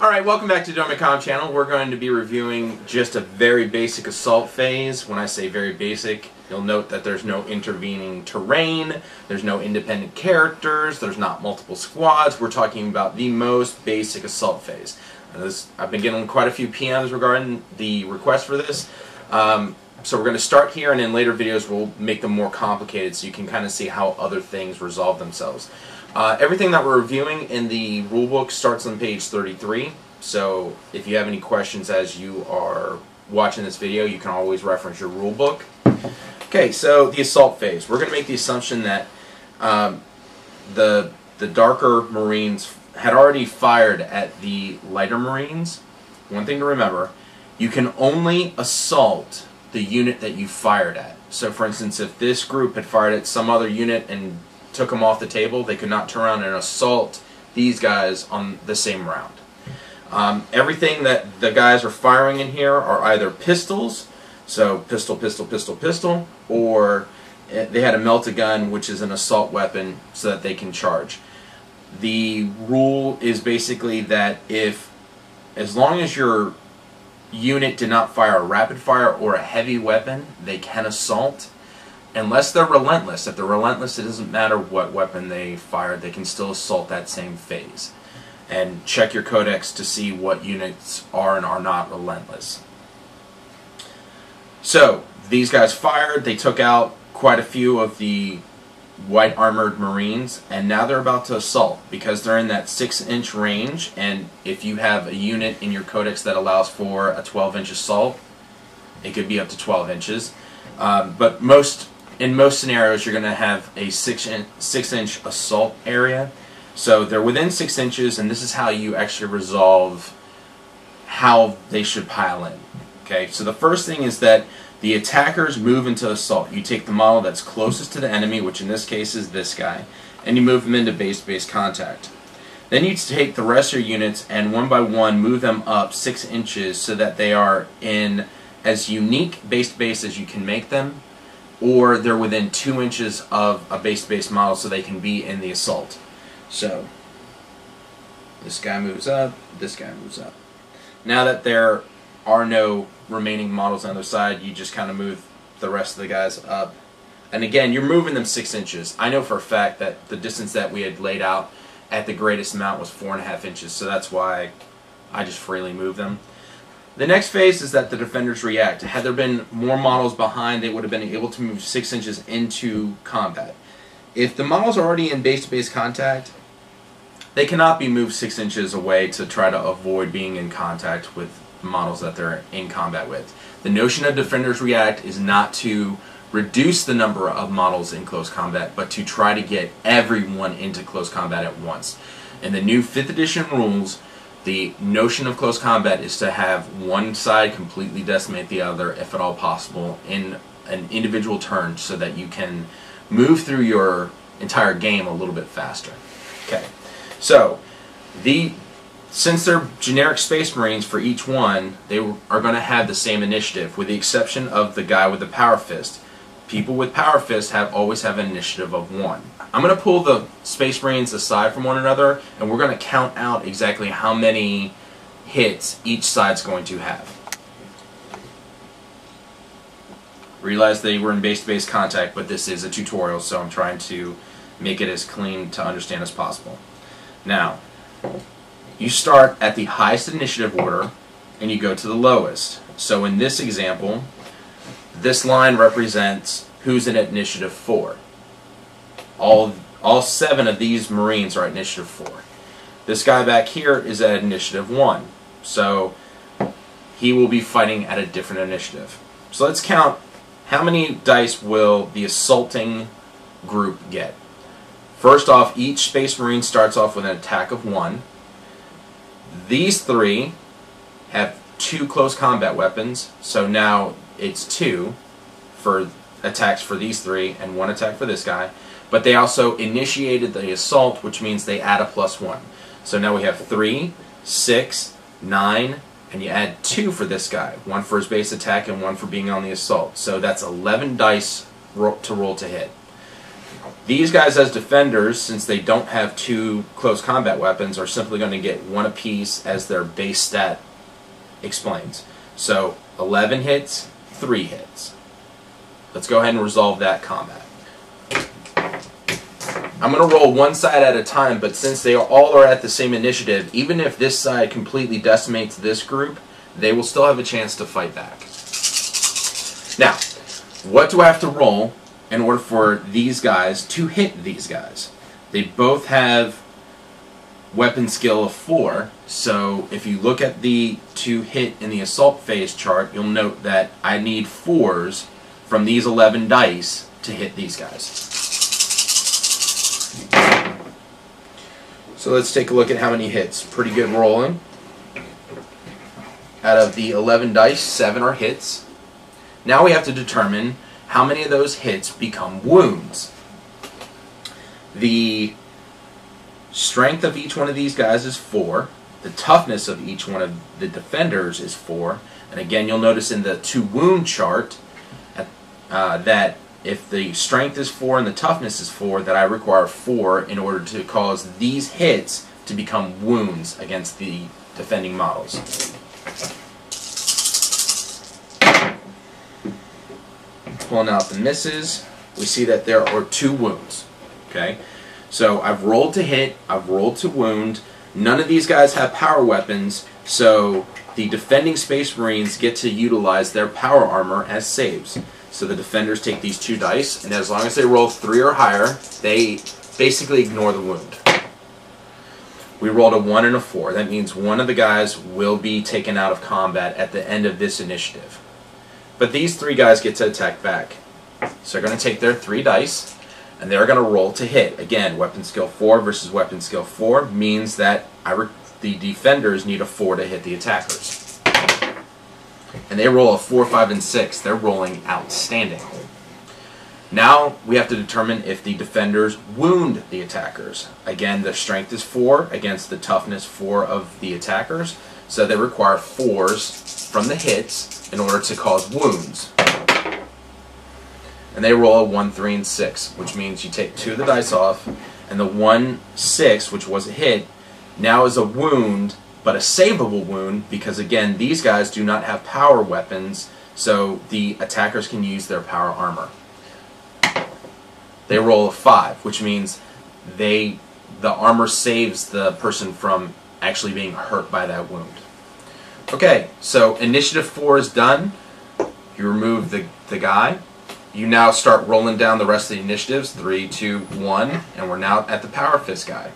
Alright, welcome back to Doremicom channel. We're going to be reviewing just a very basic assault phase. When I say very basic, you'll note that there's no intervening terrain, there's no independent characters, there's not multiple squads. We're talking about the most basic assault phase. This, I've been getting quite a few PMs regarding the request for this. Um, so we're going to start here and in later videos we'll make them more complicated so you can kind of see how other things resolve themselves. Uh, everything that we're reviewing in the rulebook starts on page 33, so if you have any questions as you are watching this video, you can always reference your rulebook. Okay, so the assault phase. We're going to make the assumption that um, the, the darker Marines had already fired at the lighter Marines. One thing to remember, you can only assault the unit that you fired at. So for instance, if this group had fired at some other unit and took them off the table. They could not turn around and assault these guys on the same round. Um, everything that the guys are firing in here are either pistols, so pistol, pistol, pistol, pistol, or eh, they had a melta gun, which is an assault weapon, so that they can charge. The rule is basically that if, as long as your unit did not fire a rapid fire or a heavy weapon, they can assault unless they're relentless. If they're relentless, it doesn't matter what weapon they fired, they can still assault that same phase. And check your codex to see what units are and are not relentless. So, these guys fired, they took out quite a few of the white armored marines and now they're about to assault because they're in that 6 inch range and if you have a unit in your codex that allows for a 12 inch assault it could be up to 12 inches um, but most in most scenarios, you're going to have a six inch, six inch assault area. So they're within six inches, and this is how you actually resolve how they should pile in. Okay, so the first thing is that the attackers move into assault. You take the model that's closest to the enemy, which in this case is this guy, and you move them into base-base contact. Then you take the rest of your units and one by one move them up six inches so that they are in as unique base-base as you can make them or they're within two inches of a base-to-base model so they can be in the assault. So, this guy moves up, this guy moves up. Now that there are no remaining models on the other side, you just kind of move the rest of the guys up. And again, you're moving them six inches. I know for a fact that the distance that we had laid out at the greatest amount was four and a half inches, so that's why I just freely move them. The next phase is that the defenders react. Had there been more models behind, they would have been able to move six inches into combat. If the models are already in base-to-base -base contact, they cannot be moved six inches away to try to avoid being in contact with models that they're in combat with. The notion of defenders react is not to reduce the number of models in close combat, but to try to get everyone into close combat at once. In the new 5th edition rules, the notion of close combat is to have one side completely decimate the other, if at all possible, in an individual turn so that you can move through your entire game a little bit faster. Okay, so the since they're generic Space Marines for each one, they are going to have the same initiative, with the exception of the guy with the Power Fist. People with Power Fist have always have an initiative of one. I'm going to pull the Space Marines aside from one another, and we're going to count out exactly how many hits each side's going to have. Realize they were in base-to-base -base contact, but this is a tutorial, so I'm trying to make it as clean to understand as possible. Now, you start at the highest initiative order, and you go to the lowest. So in this example, this line represents who's in initiative 4 all all seven of these Marines are at initiative four. This guy back here is at initiative one, so he will be fighting at a different initiative. So let's count how many dice will the assaulting group get. First off, each Space Marine starts off with an attack of one. These three have two close combat weapons, so now it's two for attacks for these three and one attack for this guy but they also initiated the assault, which means they add a plus one. So now we have three, six, nine, and you add two for this guy. One for his base attack and one for being on the assault. So that's 11 dice to roll to hit. These guys as defenders, since they don't have two close combat weapons, are simply going to get one apiece as their base stat explains. So 11 hits, 3 hits. Let's go ahead and resolve that combat. I'm going to roll one side at a time, but since they are all are at the same initiative, even if this side completely decimates this group, they will still have a chance to fight back. Now, what do I have to roll in order for these guys to hit these guys? They both have weapon skill of 4, so if you look at the to hit in the assault phase chart, you'll note that I need 4s from these 11 dice to hit these guys. So let's take a look at how many hits. Pretty good rolling. Out of the 11 dice, 7 are hits. Now we have to determine how many of those hits become wounds. The strength of each one of these guys is 4. The toughness of each one of the defenders is 4. And again, you'll notice in the to wound chart uh, that if the strength is 4 and the toughness is 4, that I require 4 in order to cause these hits to become wounds against the defending models. pulling out the misses, we see that there are two wounds. Okay, so I've rolled to hit, I've rolled to wound. None of these guys have power weapons, so the defending Space Marines get to utilize their power armor as saves. So the defenders take these two dice, and as long as they roll three or higher, they basically ignore the wound. We rolled a 1 and a 4. That means one of the guys will be taken out of combat at the end of this initiative. But these three guys get to attack back. So they're going to take their three dice, and they're going to roll to hit. Again, weapon skill 4 versus weapon skill 4 means that the defenders need a 4 to hit the attackers. And they roll a 4, 5, and 6. They're rolling outstanding. Now we have to determine if the defenders wound the attackers. Again, their strength is 4 against the toughness 4 of the attackers. So they require 4s from the hits in order to cause wounds. And they roll a 1, 3, and 6, which means you take two of the dice off, and the 1, 6, which was a hit, now is a wound, but a savable wound, because again, these guys do not have power weapons, so the attackers can use their power armor. They roll a 5, which means they the armor saves the person from actually being hurt by that wound. Okay, so initiative four is done. You remove the, the guy. You now start rolling down the rest of the initiatives. Three, two, one, and we're now at the Power Fist guy.